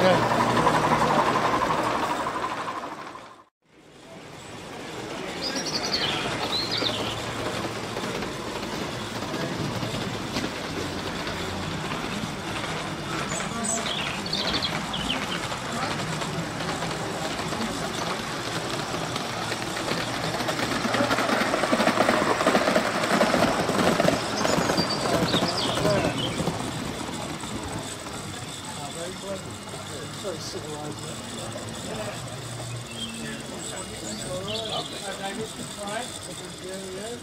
Yeah.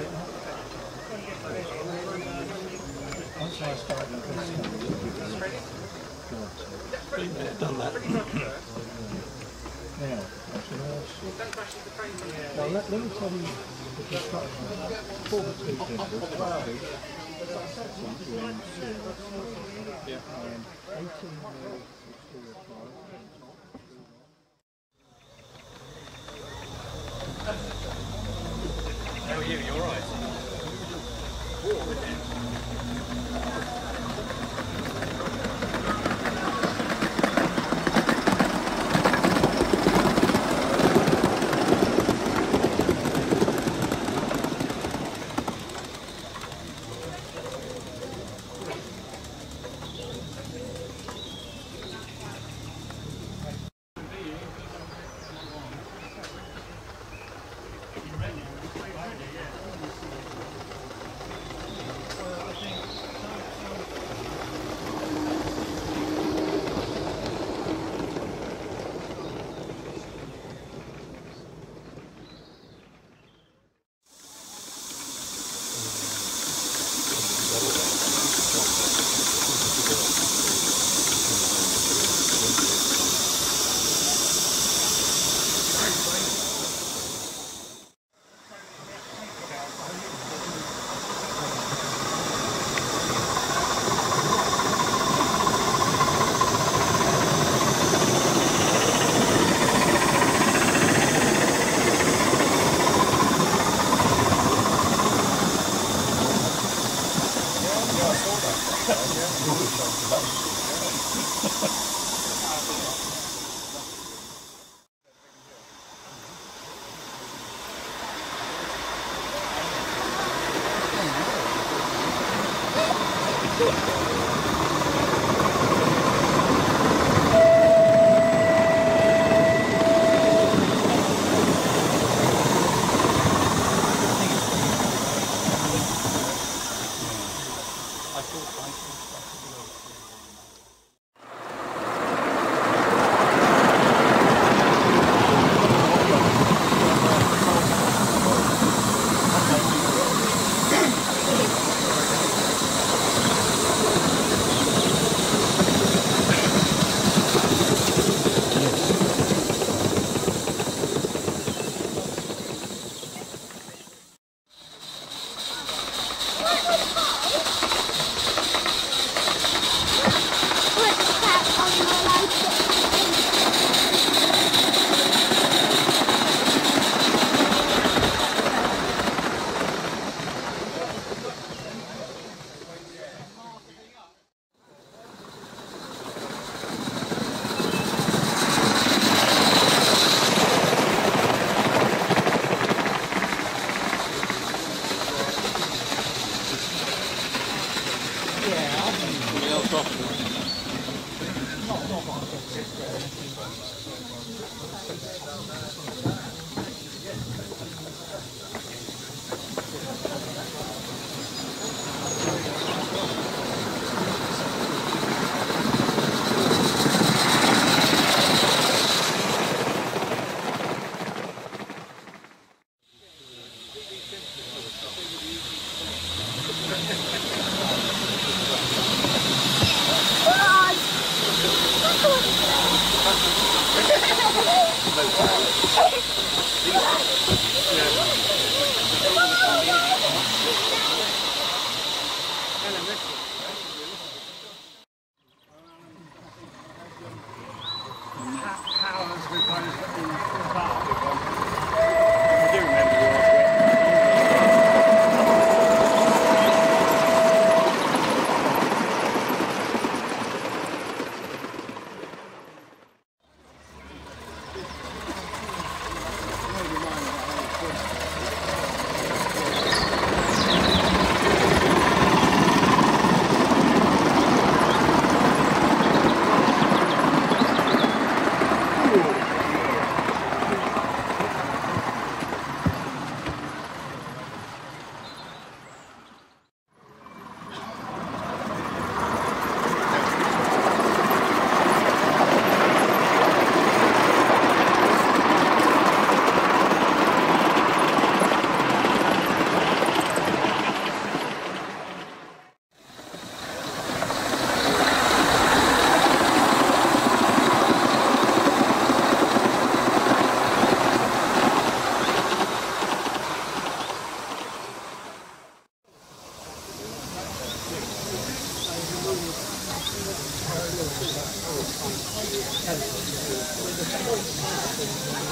Can you. How are you? You alright?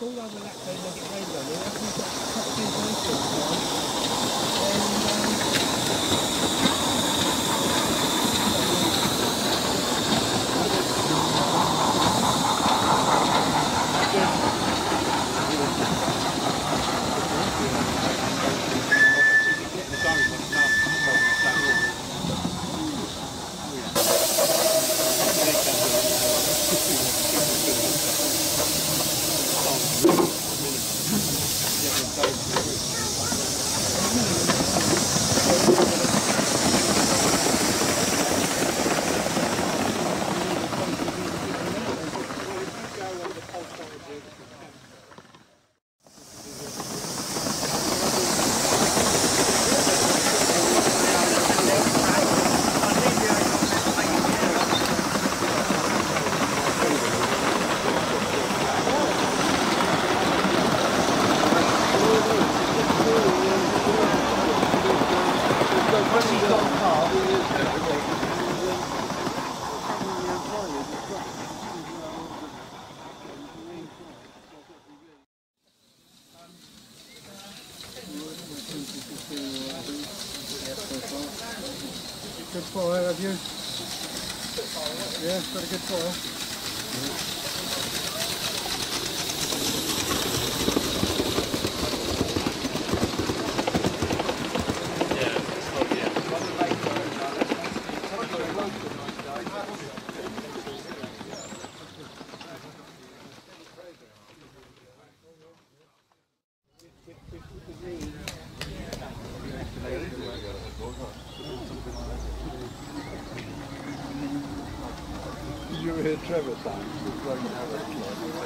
All over that day, they get radio on it. I've got coaches on it. Good fire, have you? Yeah, got a good fire. Did Trevor saying?